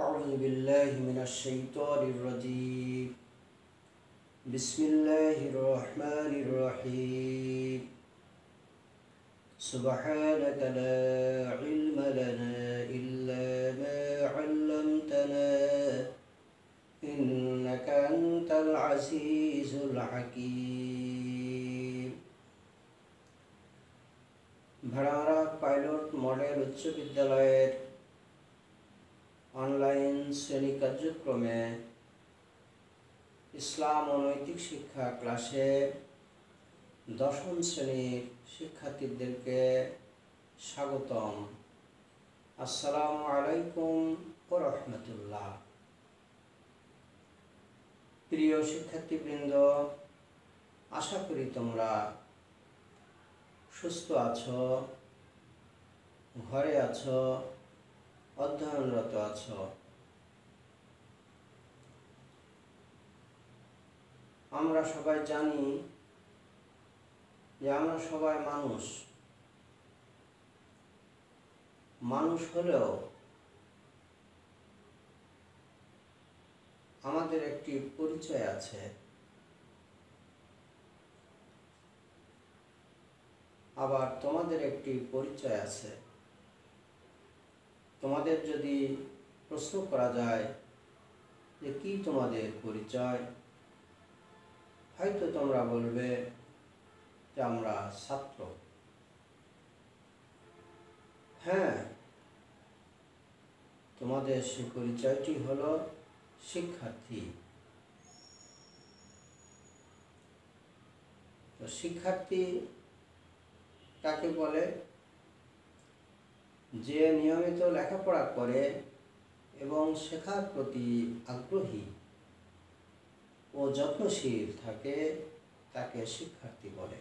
أعوذ بالله من الشيطان الرجيم بسم الله الرحمن الرحيم سبحانك لا علم لنا إلا ما علمتنا إنك أنت العزيز الحكيم ভাড়ারা pilot model উচ্চ বিদ্যালয়ের online শ্রেণি কার্যক্রমে ইসলাম ও নৈতিক শিক্ষা ক্লাসে দশম শ্রেণির শিক্ষার্থীদেরকে স্বাগতম। আসসালামু আলাইকুম ও রহমতুল্লাহ। প্রিয় শিক্ষার্থীবৃন্দ, আশা করি তোমরা সুস্থ আছো, ঘরে আছো অধ্যয়নরত আছো। আমরা সবাই জানি যে আমরা সবাই মানুষ। মানুষ হলেও আমাদের একটি পরিচয় আছে। আবার তোমাদের একটি পরিচয় আছে। তোমাদের যদি প্রশ্ন করা যায় যে কি তোমাদের পরিচয়, হয়তো তোমরা বলবে যে আমরা ছাত্র। হ্যাঁ তোমাদের সে পরিচয়টি হল শিক্ষার্থী। তো শিক্ষার্থী কাকে বলে? যে নিয়মিত লেখাপড়া করে এবং শেখার প্রতি আগ্রহী ও যত্নশীল থাকে, তাকে শিক্ষার্থী বলে।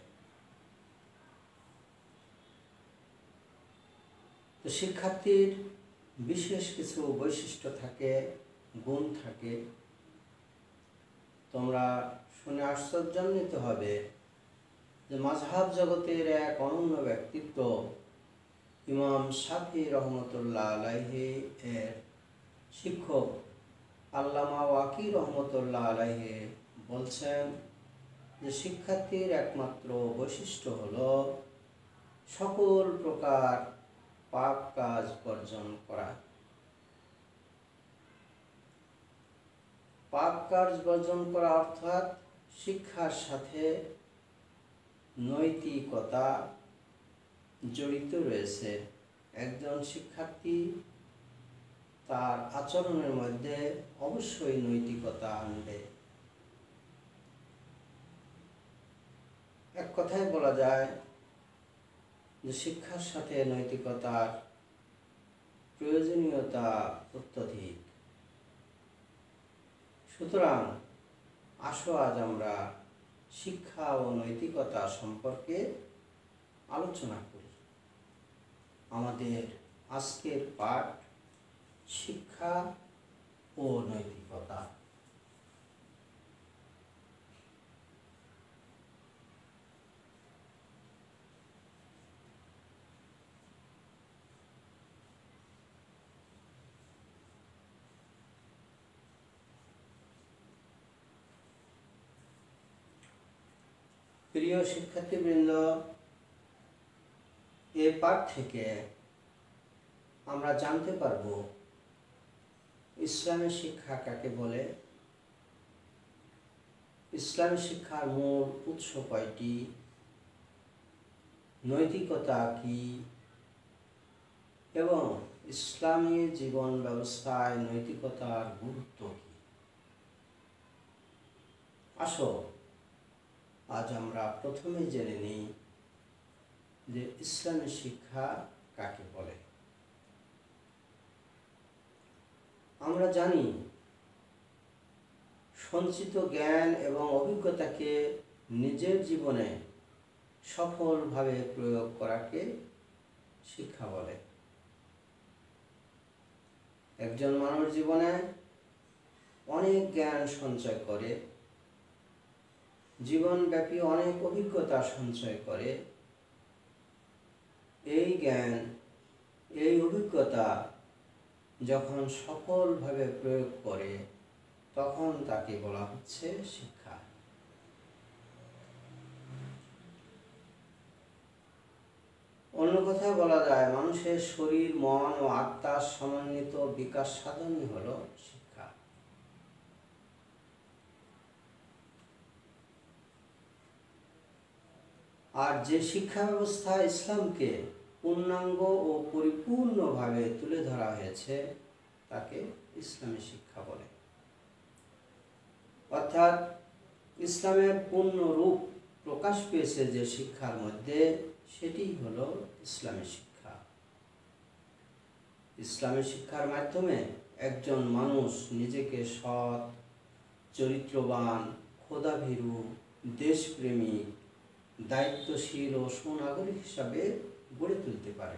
তো শিক্ষার্থীর বিশেষ কিছু বৈশিষ্ট্য থাকে, গুণ থাকে। তোমরা শুনে আশ্চর্যান্বিত হবে যে মাঝহাব জগতের এক অনন্য ব্যক্তিত্ব ইমাম শাফি রহমতুল্লাহ আলাইহি এর শিক্ষক আল্লামা ওয়াকি রহমতুল্লাহ আলাইহি বলছেন যে শিক্ষার্থীর একমাত্র বৈশিষ্ট্য হল সকল প্রকার পাপ কাজ বর্জন করা। পাপ কাজ বর্জন করা অর্থাৎ শিক্ষার সাথে নৈতিকতা জড়িত রয়েছে। একজন শিক্ষার্থী তার আচরণের মধ্যে অবশ্যই নৈতিকতা আনবে। এক কথায় বলা যায় যে শিক্ষার সাথে নৈতিকতার প্রয়োজনীয়তা অত্যধিক। সুতরাং আসো আজ আমরা শিক্ষা ও নৈতিকতা সম্পর্কে আলোচনা করি। আমাদের আজকের পাঠ শিক্ষা ও নৈতিকতা। প্রিয় শিক্ষার্থীবৃন্দ এ পাঠ থেকে আমরা জানতে পারব ইসলামের শিক্ষা কাকে বলে? ইসলামী শিক্ষার মূল উৎস কয়টি? নৈতিকতা কি? এবং ইসলামী জীবন ব্যবস্থায় নৈতিকতার গুরুত্ব কি? আসো, আজ আমরা প্রথমে জেনে নিই যে ইসলামী শিক্ষা কাকে বলে? আমরা জানি সঞ্চিত জ্ঞান এবং অভিজ্ঞতাকে নিজের জীবনে সফলভাবে প্রয়োগ করাকে শিক্ষা বলে। একজন মানুষ জীবনে অনেক জ্ঞান সঞ্চয় করে, জীবনব্যাপী অনেক অভিজ্ঞতা সঞ্চয় করে এই জ্ঞান, এই অভিজ্ঞতা যখন সফলভাবে প্রয়োগ করে, তখন তাকে বলা হচ্ছে শিক্ষা। অন্য কথায় বলা যায়, মানুষের শরীর, মন ও আত্মার সমন্বিত বিকাশ সাধনই হলো শিক্ষা। আর যে শিক্ষা ব্যবস্থা ইসলামকে পূর্ণাঙ্গ ও পরিপূর্ণভাবে তুলে ধরা হয়েছে, তাকে ইসলামী শিক্ষা বলে। অর্থাৎ ইসলামের পূর্ণ রূপ প্রকাশ পেয়েছে যে শিক্ষার মধ্যে, সেটি হলো ইসলামী শিক্ষা। ইসলামী শিক্ষার মাধ্যমে একজন মানুষ নিজেকে সৎ, চরিত্রবান, খোদাভীরু, দেশপ্রেমিক দায়িত্বশীল ও সুনাগরিক হিসাবে গড়ে তুলতে পারে।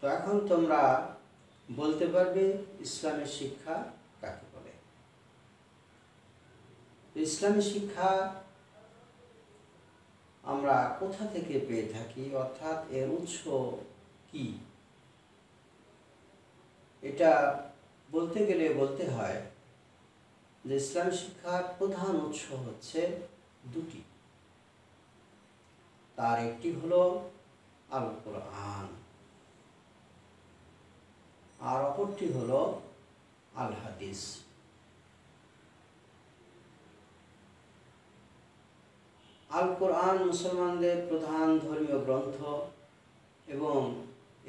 তো এখন তোমরা বলতে পারবে ইসলামের শিক্ষা কাকে বলে। ইসলামী শিক্ষা আমরা কোথা থেকে পেয়ে থাকি? অর্থাৎ এর উৎস কি? এটা বলতে গেলে বলতে হয় যে ইসলাম শিক্ষার প্রধান উৎস হচ্ছে দুটি। তার একটি হলো আল কোরআন আর অপরটি হলো আল হাদিস আল কোরআন মুসলমানদের প্রধান ধর্মীয় গ্রন্থ এবং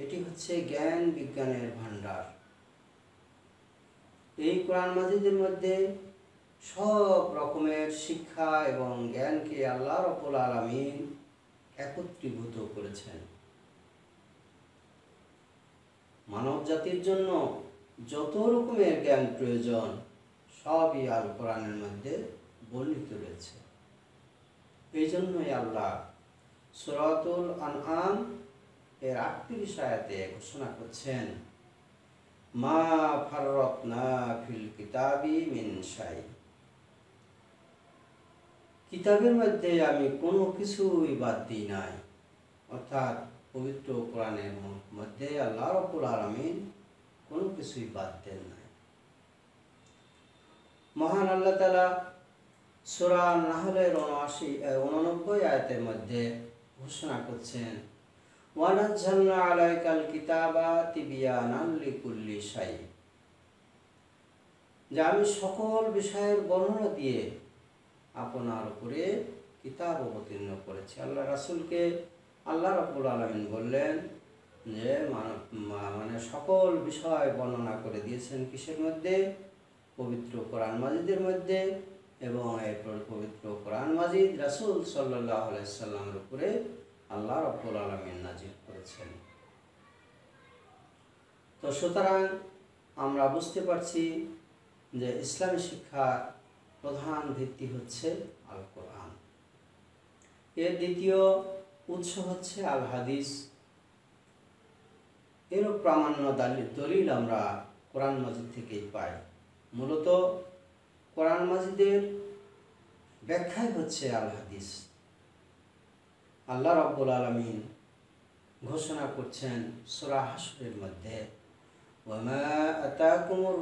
এটি হচ্ছে জ্ঞান বিজ্ঞানের ভাণ্ডার। এই কোরআন মাজিদের মধ্যে সব রকমের শিক্ষা এবং জ্ঞানকে আল্লাহ রবুল আলমিন একত্রীভূত করেছেন। মানব জাতির জন্য যত রকমের জ্ঞান প্রয়োজন, সবই আল কোরআনের মধ্যে বর্ণিত রয়েছে। এই জন্যই আল্লাহ সুরাতুল আনআম এর আটত্রিশ আয়াতে ঘোষণা করছেন মা ফাররতনা ফিল কিতাবি মিন কিতাবের মধ্যে আমি কোনো কিছুই বাদ দিই নাই। অর্থাৎ পবিত্র কোরআনের মধ্যে আল্লাহ রব্বুল আলমিন কোনো কিছুই বাদ দেন নাই। মহান আল্লাহ তালা সুরা নাহলের উনআশি উননব্বই আয়তের মধ্যে ঘোষণা করছেন ওয়ানাজ্জালনা আলাইকাল কিতাবা তিবিয়ানান লিকুল্লি শাই। যে আমি সকল বিষয়ের বর্ণনা দিয়ে আপনার উপরে কিতাব অবতীর্ণ করেছি। আল্লাহ রাসুলকে আল্লাহ রব্বুল আলমিন বললেন যে মানে সকল বিষয় বর্ণনা করে দিয়েছেন কিসের মধ্যে? পবিত্র কোরআন মাজিদের মধ্যে এবং এরপর পবিত্র কোরআন মাজিদ রাসুল সাল্লাহ আলাইসাল্লামের উপরে আল্লাহ রব্বুল আলমিন নাজির করেছেন। তো সুতরাং আমরা বুঝতে পারছি যে ইসলামী শিক্ষার প্রধান ভিত্তি হচ্ছে আল কোরআন এর দ্বিতীয় উৎস হচ্ছে আল হাদিস এরও প্রামাণ্য দলিল আমরা কোরআন মাজিদ থেকেই পাই। মূলত কোরআন মাজিদের ব্যাখ্যাই হচ্ছে আল হাদিস আল্লাহ রব্বুল আলমিন ঘোষণা করছেন সুরা হাসরের মধ্যে ওমা আতাকুমুর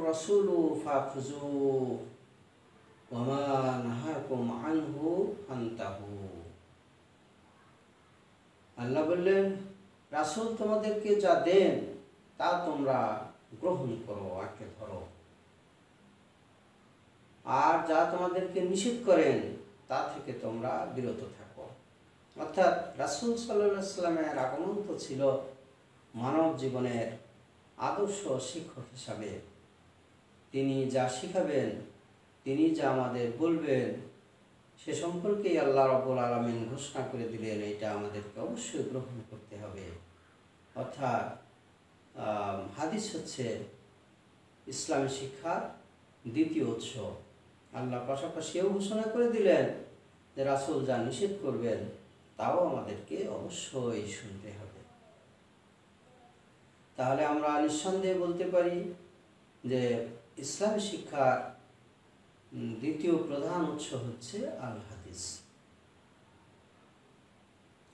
আল্লাহ বললেন, রাসুল তোমাদেরকে যা দেন, তা তোমরা গ্রহণ করো আঁকে ধরো। আর যা তোমাদেরকে নিষেধ করেন, তা থেকে তোমরা বিরত থাকো। অর্থাৎ রাসুল সাল্লামের আগমন তো ছিল মানব জীবনের আদর্শ শিক্ষক হিসাবে। তিনি যা শিখাবেন, তিনি যা আমাদের বলবেন, সে সম্পর্কেই আল্লাহ রব্বুল আলমিন ঘোষণা করে দিলেন, এটা আমাদেরকে অবশ্যই গ্রহণ করতে হবে। অর্থাৎ হাদিস হচ্ছে ইসলামী শিক্ষার দ্বিতীয় উৎস। আল্লাহ পাশাপাশিও ঘোষণা করে দিলেন যে রাসুল যা নিষেধ করবেন তাও আমাদেরকে অবশ্যই শুনতে হবে। তাহলে আমরা নিঃসন্দেহে বলতে পারি যে ইসলামী শিক্ষার দ্বিতীয় প্রধান উৎস হচ্ছে আল হাদিস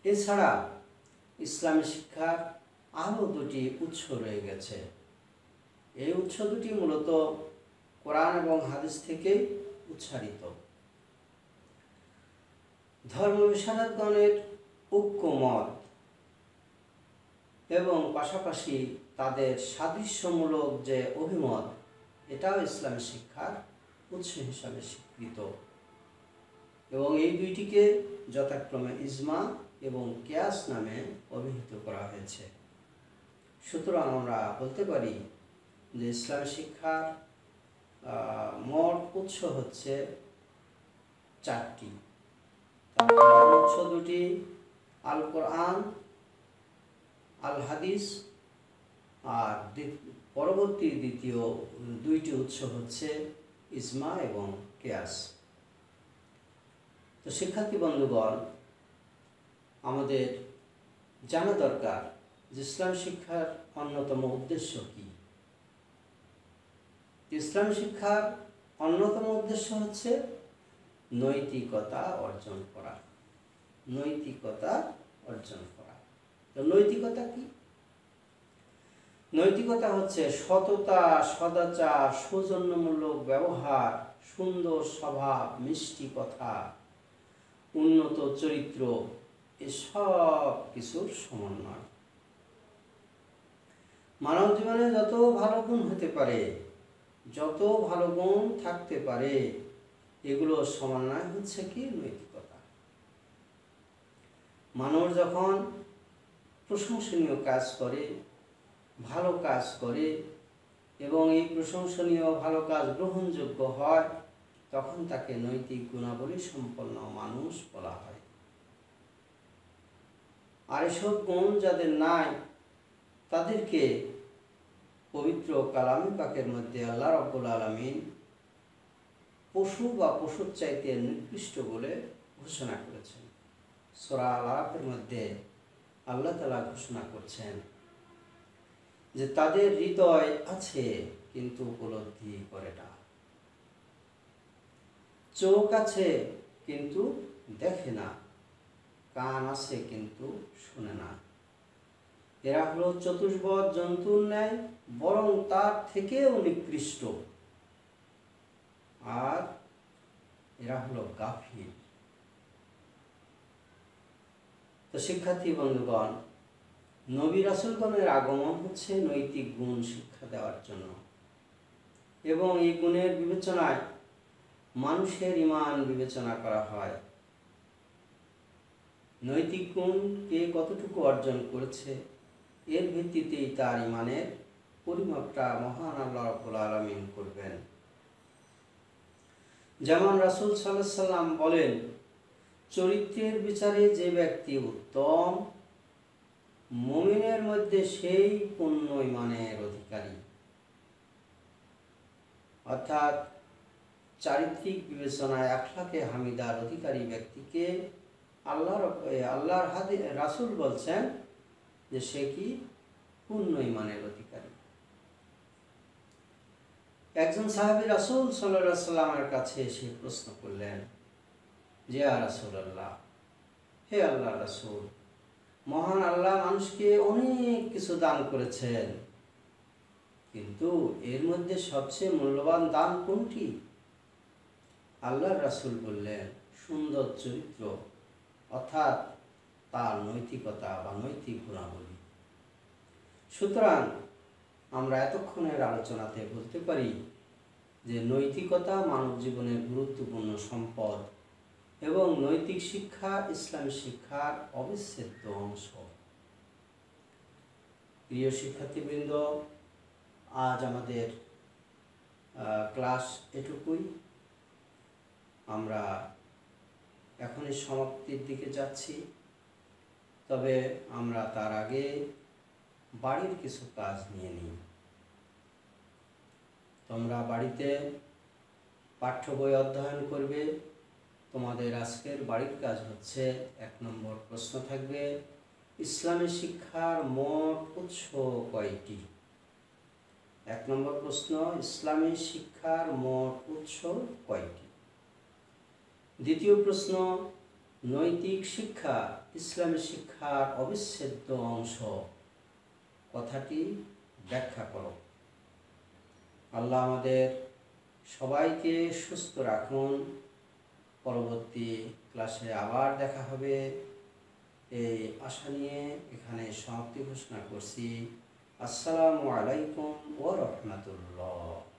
এছাড়া ইসলামী শিক্ষার আরও দুটি উৎস রয়ে গেছে। এই উৎস দুটি মূলত কোরআন এবং হাদিস থেকে উচ্চারিত। ধর্ম বিশারদগণের ঐক্যমত এবং পাশাপাশি তাদের সাদৃশ্যমূলক যে অভিমত, এটাও ইসলামী শিক্ষার উৎস হিসাবে স্বীকৃত। এবং এই দুইটিকে যথাক্রমে ইজমা এবং কেয়াস নামে অভিহিত করা হয়েছে। সুতরাং আমরা বলতে পারি যে ইসলাম শিক্ষার মোট উৎস হচ্ছে চারটি। উৎস দুটি আল কোরআন আল হাদিস আর পরবর্তী দ্বিতীয় দুইটি উৎস হচ্ছে ইজমা এবং কেয়াস। তো শিক্ষার্থী বন্ধুগণ, আমাদের জানা দরকার যে ইসলাম শিক্ষার অন্যতম উদ্দেশ্য কি। ইসলাম শিক্ষার অন্যতম উদ্দেশ্য হচ্ছে নৈতিকতা অর্জন করা। নৈতিকতা অর্জন করা। তো নৈতিকতা কি? নৈতিকতা হচ্ছে সততা, সদাচার, সৌজন্যমূলক ব্যবহার, সুন্দর স্বভাব, মিষ্টি কথা, উন্নত চরিত্র, এসব কিছুর সমন্বয়। মানব জীবনে যত ভালো গুণ হতে পারে, যত ভালো গুণ থাকতে পারে এগুলো সমন্বয় হচ্ছে কি নৈতিকতা। মানুষ যখন প্রশংসনীয় কাজ করে, ভালো কাজ করে এবং এই প্রশংসনীয় ভালো কাজ গ্রহণযোগ্য হয়, তখন তাকে নৈতিক গুণাবলী সম্পন্ন মানুষ বলা হয়। আর এসব গুণ যাদের নাই, তাদেরকে পবিত্র কালামি পাকের মধ্যে আল্লাহ রব্বুল আলমিন পশু বা পশুর চাইতে নিকৃষ্ট বলে ঘোষণা করেছেন। সোরা আলাপের মধ্যে আল্লাহ তালা ঘোষণা করছেন যে তাদের হৃদয় আছে কিন্তু উপলব্ধি করে না। চোখ আছে কিন্তু দেখে না। কান আছে কিন্তু শুনে না। এরা হলো চতুষ্পদ, জন্তুর ন্যায়, বরং তার থেকেও নিকৃষ্ট। আর এরা হলো গাফিল। তো শিক্ষার্থী বন্ধুগণ, নবী রাসুলগণের আগমন হচ্ছে নৈতিক গুণ শিক্ষা দেওয়ার জন্য। এবং এই গুণের বিবেচনায় মানুষের ইমান বিবেচনা করা হয়। নৈতিক গুণ কে কতটুকু অর্জন করেছে, এর ভিত্তিতেই তার ইমানের পরিমাপটা মহান আল্লাহ আলমিন করবেন। যেমন রাসুল সাল্লাম বলেন, চরিত্রের বিচারে যে ব্যক্তি উত্তম, মুমিনের মধ্যে সেই পূর্ণ ইমানের অধিকারী। অর্থাৎ চারিত্রিক বিবেচনায় আখলাকে হামিদার অধিকারী ব্যক্তিকে আল্লাহর আল্লাহর হাতে রাসুল বলছেন যে সে কি? পূর্ণ ইমানের অধিকারী। একজন সাহাবি রাসুল সাল্লাহ সাল্লামের কাছে এসে প্রশ্ন করলেন, যে রাসুল আল্লাহ হে আল্লাহ রাসুল, মহান আল্লাহ মানুষকে অনেক কিছু দান করেছেন, কিন্তু এর মধ্যে সবচেয়ে মূল্যবান দান কোনটি? আল্লাহ রাসুল বললেন, সুন্দর চরিত্র, অর্থাৎ তার নৈতিকতা বা নৈতিক গুণাবলী। সুতরাং আমরা এতক্ষণের আলোচনাতে বলতে পারি যে নৈতিকতা মানব জীবনের গুরুত্বপূর্ণ সম্পদ এবং নৈতিক শিক্ষা ইসলামী শিক্ষার অবিচ্ছেদ্য অংশ। প্রিয় শিক্ষার্থীবৃন্দ, আজ আমাদের ক্লাস এটুকুই। আমরা এখনই সমাপ্তির দিকে যাচ্ছি। তবে আমরা তার আগে বাড়ির কিছু কাজ নিয়ে নিই। তোমরা বাড়িতে পাঠ্য বই অধ্যয়ন করবে। তোমাদের আজকের বাড়ির কাজ হচ্ছে এক নম্বর প্রশ্ন থাকবে, ইসলামী শিক্ষার মোট উৎস কয়টি? এক নম্বর প্রশ্ন, ইসলামী শিক্ষার মোট উৎস কয়টি? দ্বিতীয় প্রশ্ন, নৈতিক শিক্ষা ইসলামী শিক্ষার অবিচ্ছেদ্য অংশ কথাটি ব্যাখ্যা করো। আল্লাহ আমাদের সবাইকে সুস্থ রাখুন। পরবর্তী ক্লাসে আবার দেখা হবে। এই আশা নিয়ে এখানে সমাপ্তি ঘোষণা করছি। আসসালামু আলাইকুম ও রহমতুল্লাহ।